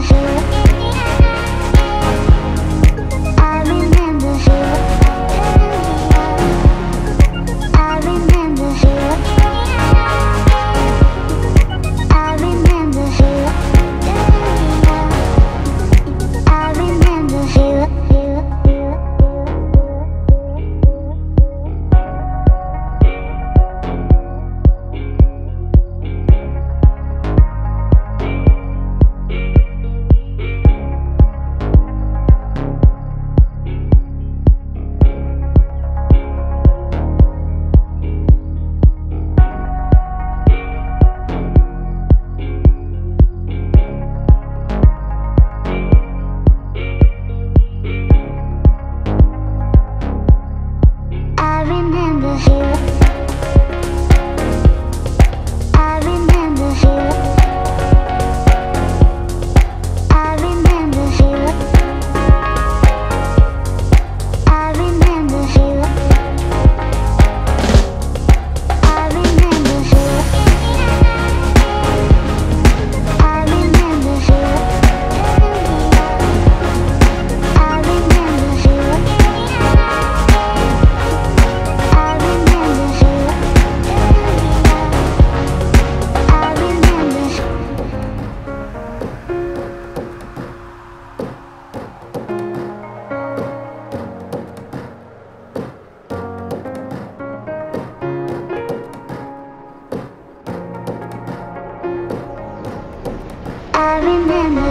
Hứa I remember